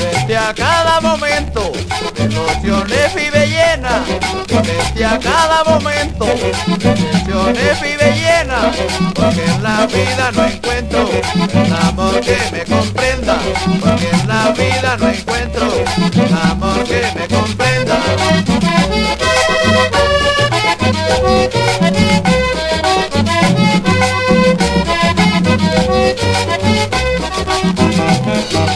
Vete a cada momento de ilusiones vive llena. Vete a cada momento de ilusiones vive llena. Porque en la vida no encuentro el amor que me comprenda. Porque en la vida no encuentro el amor que me comprenda. ¡Oba!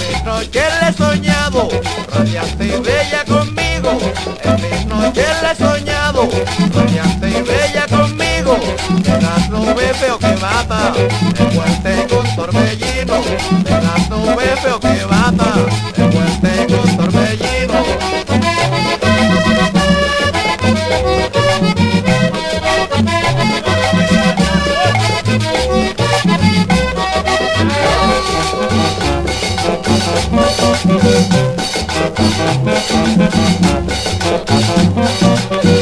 Mis noches le he soñado, radiante y bella conmigo. En mis noches le he soñado, radiante y bella conmigo. De las nubes que bata, envuelta en un torbellino. De las nubes que bata, Thank you.